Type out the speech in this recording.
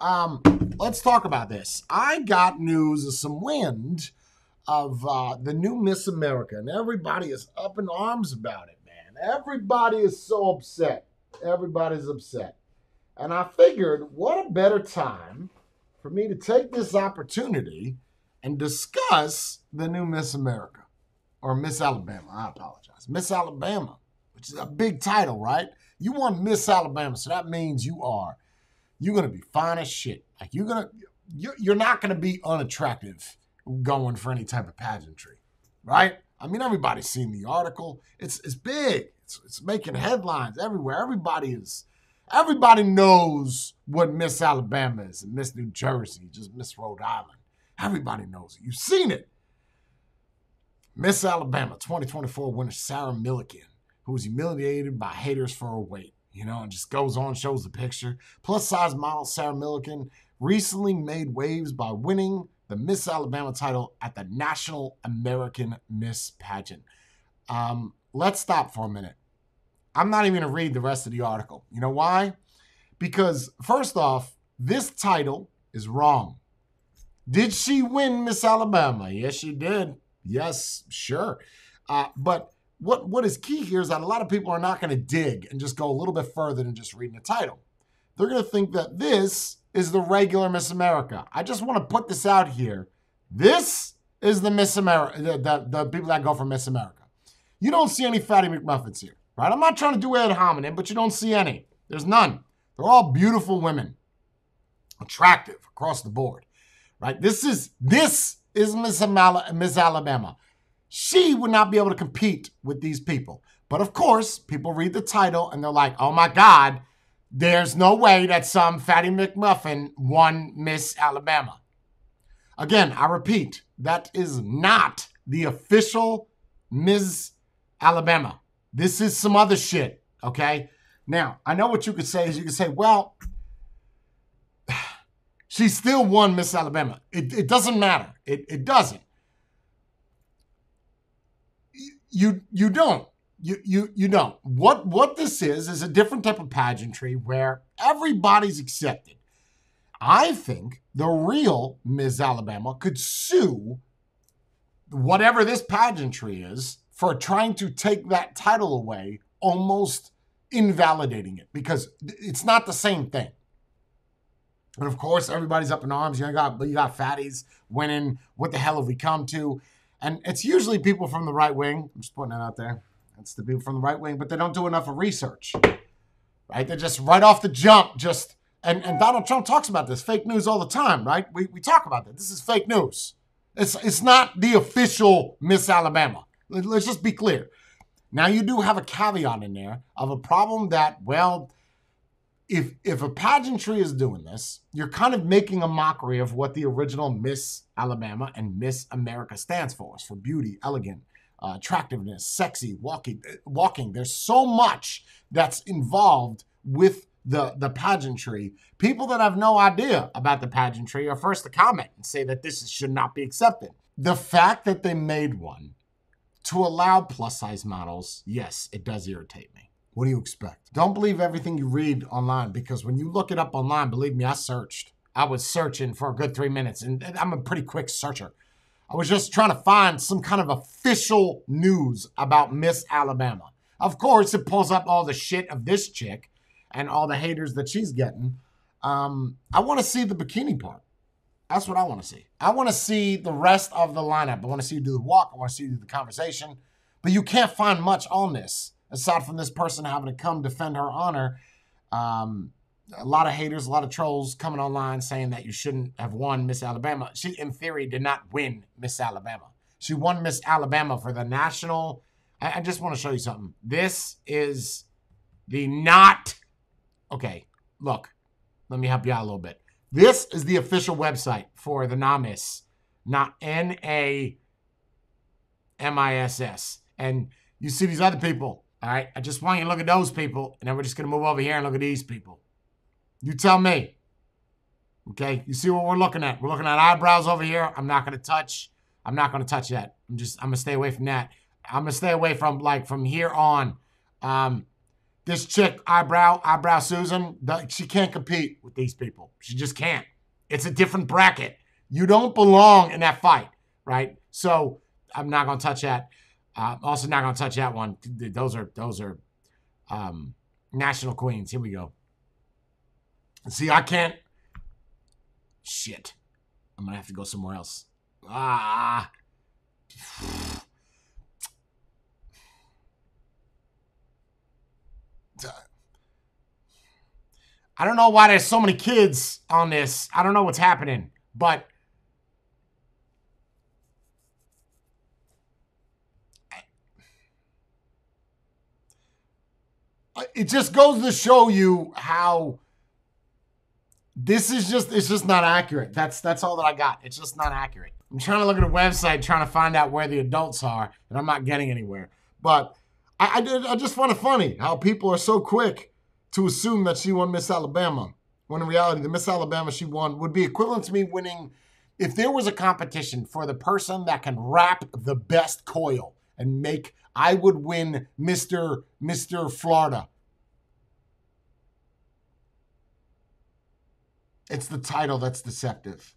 Um, let's talk about this. I got news of some wind of uh, the new Miss America, and everybody is up in arms about it, man. Everybody is so upset. Everybody's upset. And I figured, what a better time for me to take this opportunity and discuss the new Miss America or Miss Alabama. I apologize. Miss Alabama, which is a big title, right? You want Miss Alabama, so that means you are you're gonna be fine as shit. Like you're gonna you're, you're not gonna be unattractive going for any type of pageantry, right? I mean, everybody's seen the article. It's it's big. It's, it's making headlines everywhere. Everybody is everybody knows what Miss Alabama is and Miss New Jersey, just Miss Rhode Island. Everybody knows it. You've seen it. Miss Alabama 2024 winner Sara Milliken, who was humiliated by haters for her weight you know, and just goes on, shows the picture. Plus size model Sara Milliken recently made waves by winning the Miss Alabama title at the National American Miss Pageant. Um, let's stop for a minute. I'm not even going to read the rest of the article. You know why? Because, first off, this title is wrong. Did she win Miss Alabama? Yes, she did. Yes, sure. Uh, but what what is key here is that a lot of people are not going to dig and just go a little bit further than just reading the title. They're going to think that this is the regular Miss America. I just want to put this out here. This is the Miss America, the, the, the people that go for Miss America. You don't see any fatty McMuffins here, right? I'm not trying to do ad hominem, but you don't see any. There's none. They're all beautiful women, attractive across the board, right? This is this is Miss, Miss Alabama she would not be able to compete with these people. But of course, people read the title and they're like, oh my God, there's no way that some Fatty McMuffin won Miss Alabama. Again, I repeat, that is not the official Miss Alabama. This is some other shit, okay? Now, I know what you could say is you could say, well, she still won Miss Alabama. It, it doesn't matter. It, it doesn't you you don't. You you you don't. What what this is is a different type of pageantry where everybody's accepted. I think the real ms alabama could sue whatever this pageantry is for trying to take that title away almost invalidating it because it's not the same thing. But of course everybody's up in arms. You got you got fatties winning. What the hell have we come to and it's usually people from the right wing. I'm just putting that out there. It's the people from the right wing, but they don't do enough of research. Right? They're just right off the jump, just and, and Donald Trump talks about this fake news all the time, right? We, we talk about that. This is fake news. It's it's not the official Miss Alabama. Let's just be clear. Now you do have a caveat in there of a problem that, well, if if a pageantry is doing this, you're kind of making a mockery of what the original Miss Alabama and Miss America stands for. It's for beauty, elegant, uh, attractiveness, sexy, walking. Walking. There's so much that's involved with the the pageantry. People that have no idea about the pageantry are first to comment and say that this should not be accepted. The fact that they made one to allow plus size models, yes, it does irritate me. What do you expect? Don't believe everything you read online because when you look it up online, believe me, I searched. I was searching for a good three minutes, and I'm a pretty quick searcher. I was just trying to find some kind of official news about Miss Alabama. Of course, it pulls up all the shit of this chick and all the haters that she's getting. Um, I want to see the bikini part. That's what I want to see. I want to see the rest of the lineup. I want to see you do the walk. I want to see you do the conversation. But you can't find much on this aside from this person having to come defend her honor, um, a lot of haters, a lot of trolls coming online saying that you shouldn't have won Miss Alabama. She, in theory, did not win Miss Alabama. She won Miss Alabama for the national. I, I just want to show you something. This is the not. Okay, look, let me help you out a little bit. This is the official website for the NAMIS, not N A M I S S. And you see these other people all right. I just want you to look at those people, and then we're just going to move over here and look at these people. You tell me. Okay. You see what we're looking at? We're looking at eyebrows over here. I'm not going to touch. I'm not going to touch that. I'm just, I'm going to stay away from that. I'm going to stay away from like from here on. Um, this chick, eyebrow, eyebrow Susan, she can't compete with these people. She just can't. It's a different bracket. You don't belong in that fight, right? So I'm not gonna touch that. Uh, also not gonna touch that one. Those are those are um, national queens. Here we go. See, I can't. Shit. I'm gonna have to go somewhere else. Ah. I don't know why there's so many kids on this. I don't know what's happening, but it just goes to show you how this is just it's just not accurate. That's that's all that I got. It's just not accurate. I'm trying to look at a website trying to find out where the adults are, and I'm not getting anywhere. But I, I did I just find it funny how people are so quick to assume that she won Miss Alabama. When in reality, the Miss Alabama she won would be equivalent to me winning if there was a competition for the person that can wrap the best coil and make I would win Mr. Mr. Florida It's the title that's deceptive.